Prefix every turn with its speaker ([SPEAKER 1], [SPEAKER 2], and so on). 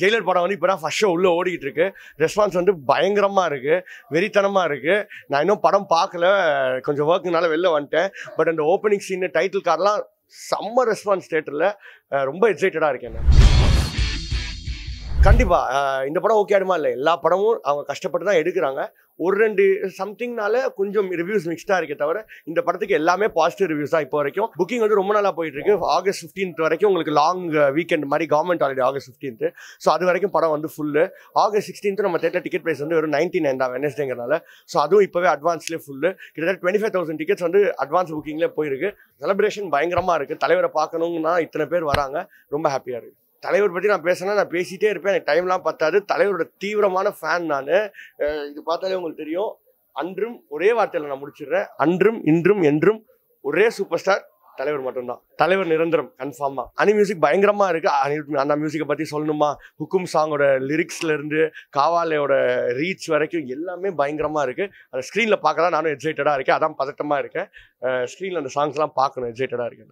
[SPEAKER 1] Jailer படம் வந்து இப்போ தான் ஃபர்ஸ்ட் ஷோ உள்ளே ஓடிக்கிட்டு இருக்கு. ரெஸ்பான்ஸ் வந்து பயங்கரமாக இருக்குது வெறித்தனமாக இருக்குது நான் இன்னும் படம் பார்க்கல. கொஞ்சம் ஒர்க்குனால வெளில வந்துட்டேன். பட் அந்த ஓப்பனிங் சீன் டைட்டில் கார்லாம் செம்ம ரெஸ்பான்ஸ் தேட்டரில் ரொம்ப எக்ஸைட்டடாக இருக்கேன் கண்டிப்பாக இந்த படம் ஓகே ஆடுமா இல்லை எல்லா படமும் அவங்க கஷ்டப்பட்டு தான் எடுக்கிறாங்க. ஒரு ரெண்டு சம்திங்னால கொஞ்சம் ரிவ்யூஸ் மிக்ஸ்டாக இருக்கே தவிர இந்த படத்துக்கு எல்லாமே பாசிட்டிவ் ரிவ்யூஸ் தான் இப்போ வரைக்கும். புக்கிங் வந்து ரொம்ப நாளாக போயிட்டு இருக்கு ஆகஸ்ட் ஃபிஃப்டீன்த் வரைக்கும் உங்களுக்கு லாங் வீக்கெண்ட் மாதிரி government holiday August fifteenth so அது வரைக்கும் படம் வந்து ஃபுல்லு ஆகஸ்ட் சிக்ஸ்டீன்த் நம்ம தேட்டர் டிக்கெட் ப்ரைஸ் வந்து ஒரு நைன்டி நைன் தான் வெனஸ்டேங்கிறனால ஸோ அதுவும் இப்போவே அட்வான்ஸ்லேயே ஃபுல்லு கிட்டத்தட்ட டுவெண்ட்டி ஃபைவ் தௌசண்ட் டிக்கெட்ஸ் வந்து அட்வான்ஸ் புக்கிங்லேயே போயிருக்கு. செலிப்ரேஷன் பயங்கரமாக இருக்குது தலைவரை பார்க்கணுங்கன்னா இத்தனை பேர் வராங்க. ரொம்ப ஹாப்பியாக இருக்குது தலைவர் பற்றி நான் பேசினா நான் பேசிகிட்டே இருப்பேன். எனக்கு டைம்லாம் பத்தாது. தலைவரோட தீவிரமான ஃபேன் நான். இது பார்த்தாலே உங்களுக்கு தெரியும். அன்றும் ஒரே வார்த்தையில் நான் முடிச்சிடுறேன். அன்றும் இன்றும் என்றும் ஒரே சூப்பர் ஸ்டார் தலைவர் மட்டும்தான். தலைவர் நிரந்தரம் கன்ஃபார்மாக அனி மியூசிக் பயங்கரமாக இருக்குது அனி அந்த மியூசிக்கை பற்றி சொல்லணுமா? ஹுக்கும் சாங்கோட லிரிக்ஸ்லேருந்து காவாலையோட ரீச் வரைக்கும் எல்லாமே பயங்கரமாக இருக்குது அந்த ஸ்க்ரீனில் பார்க்கலாம் நானும் எக்ஸைட்டடாக இருக்கேன். அதான் பதட்டமாக இருக்கேன். ஸ்க்ரீனில் அந்த சாங்ஸ்லாம் பார்க்கணும். எக்ஸைட்டடாக இருக்கேன்.